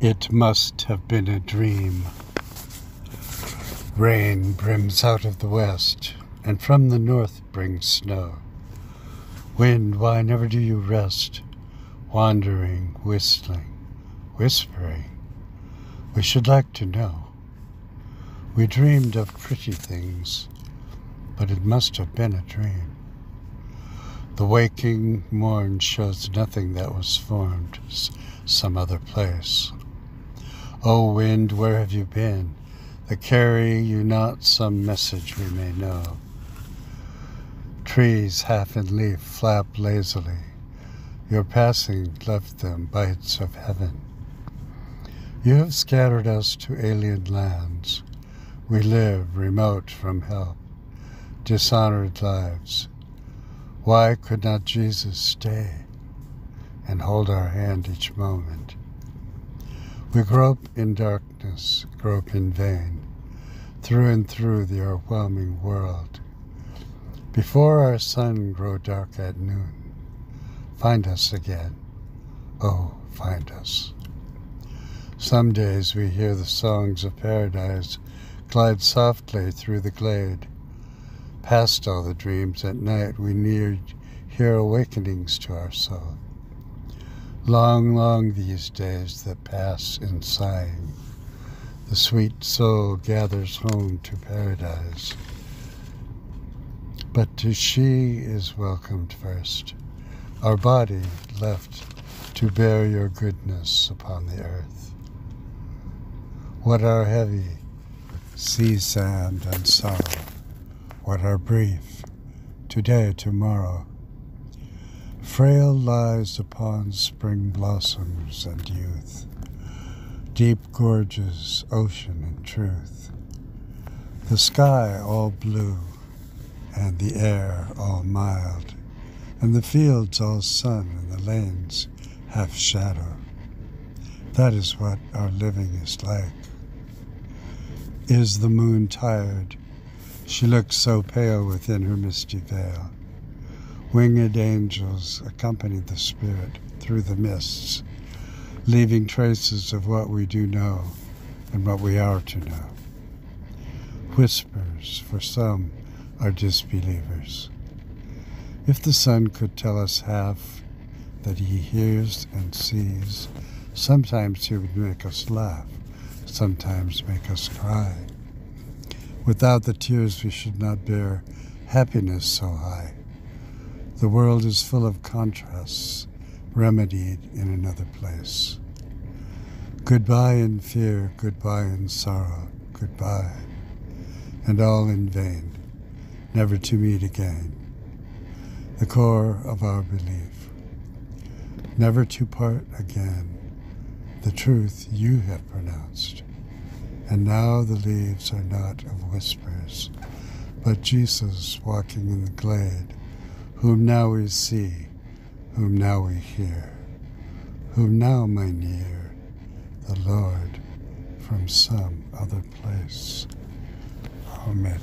It must have been a dream. Rain brims out of the west, and from the north brings snow. Wind, why never do you rest? Wandering, whistling, whispering. We should like to know. We dreamed of pretty things, but it must have been a dream. The waking morn shows nothing that was formed some other place. O wind, where have you been? That carry you not some message we may know. Trees half in leaf flap lazily. Your passing left them bites of heaven. You have scattered us to alien lands. We live remote from help, dishonored lives. Why could not Jesus stay and hold our hand each moment? We grope in darkness, grope in vain, through and through the overwhelming world. Before our sun grow dark at noon, find us again. Oh, find us. Some days we hear the songs of paradise glide softly through the glade. Past all the dreams at night we near hear awakenings to our soul. Long, long these days that pass in sighing. The sweet soul gathers home to paradise. But to she is welcomed first, our body left to bear your goodness upon the earth. What are heavy, sea sand and sorrow, what are brief, today, tomorrow, Frail lies upon spring blossoms and youth, deep gorges, ocean and truth. The sky all blue, and the air all mild, and the fields all sun, and the lanes half shadow. That is what our living is like. Is the moon tired? She looks so pale within her misty veil. Winged angels accompany the Spirit through the mists, leaving traces of what we do know and what we are to know. Whispers, for some, are disbelievers. If the Son could tell us half that he hears and sees, sometimes he would make us laugh, sometimes make us cry. Without the tears we should not bear happiness so high. The world is full of contrasts, remedied in another place. Goodbye in fear, goodbye in sorrow, goodbye, and all in vain, never to meet again. The core of our belief, never to part again, the truth you have pronounced. And now the leaves are not of whispers, but Jesus walking in the glade whom now we see, whom now we hear, whom now, my near, the Lord from some other place. Amen.